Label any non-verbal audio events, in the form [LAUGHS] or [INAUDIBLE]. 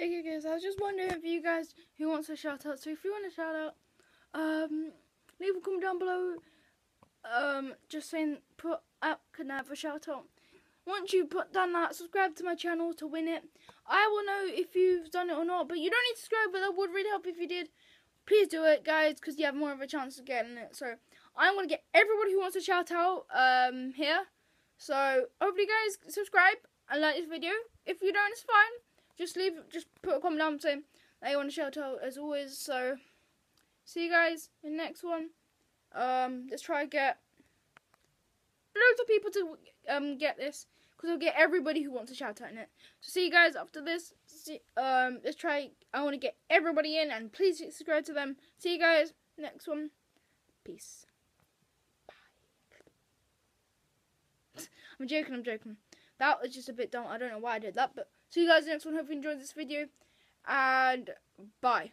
Okay guys, I was just wondering if you guys who wants a shout out, so if you want a shout out, um, leave a comment down below, um, just saying put up can I have a shout out. Once you put done that, subscribe to my channel to win it. I will know if you've done it or not, but you don't need to subscribe, but that would really help if you did. Please do it, guys, because you have more of a chance of getting it. So, I'm to get everybody who wants a shout out, um, here. So, hopefully, guys, subscribe and like this video. If you don't, it's fine just leave, just put a comment down saying that you want to shout out as always. So, see you guys in the next one. Um, let's try to get loads of people to um get this because I'll get everybody who wants to shout out in it. So see you guys after this. See, um, let's try. I want to get everybody in and please subscribe to them. See you guys next one. Peace. Bye. [LAUGHS] I'm joking. I'm joking. That was just a bit dumb. I don't know why I did that, but see you guys next one. Hope you enjoyed this video. And bye.